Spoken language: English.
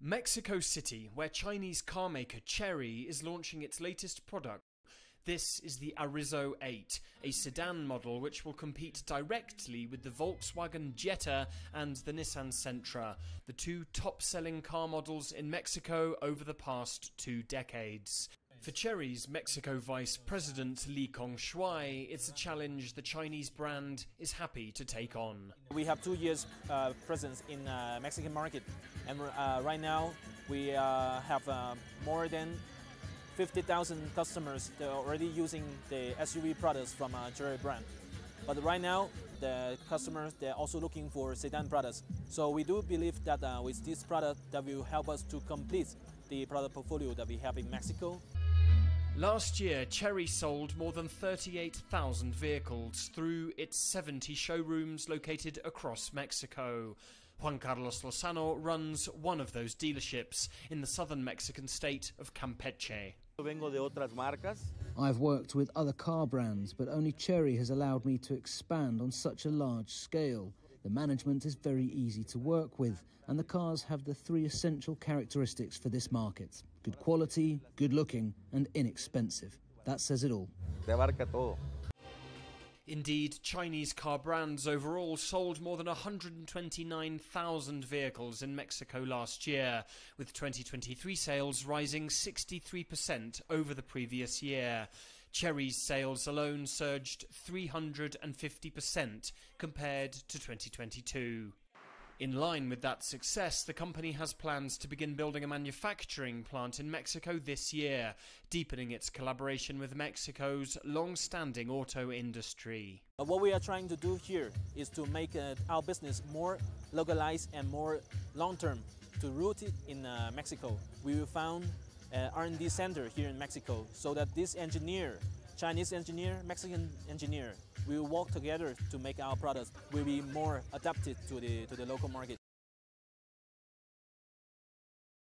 Mexico City, where Chinese carmaker Chery is launching its latest product. This is the Arrizo 8, a sedan model which will compete directly with the Volkswagen Jetta and the Nissan Sentra, the two top selling car models in Mexico over the past two decades. For Chery's Mexico Vice President Li Kongshuai, it's a challenge the Chinese brand is happy to take on. We have two years uh, presence in uh, Mexican market, and uh, right now we uh, have uh, more than 50,000 customers that are already using the SUV products from uh, Chery brand. But right now, the customers they're also looking for sedan products. So we do believe that uh, with this product, that will help us to complete the product portfolio that we have in Mexico. Last year, Chery sold more than 38,000 vehicles through its 70 showrooms located across Mexico. Juan Carlos Lozano runs one of those dealerships in the southern Mexican state of Campeche. I've worked with other car brands, but only Chery has allowed me to expand on such a large scale. The management is very easy to work with, and the cars have the three essential characteristics for this market good quality, good looking, and inexpensive. That says it all. Indeed, Chinese car brands overall sold more than 129,000 vehicles in Mexico last year, with 2023 sales rising 63% over the previous year. Chery's sales alone surged 350% compared to 2022. In line with that success, the company has plans to begin building a manufacturing plant in Mexico this year, deepening its collaboration with Mexico's long standing auto industry. What we are trying to do here is to make uh, our business more localized and more long term, to root it in uh, Mexico. We will found Uh, an R&D center here in Mexico so that this engineer Chinese engineer, Mexican engineer, will work together to make our products will be more adapted to the, to the local market.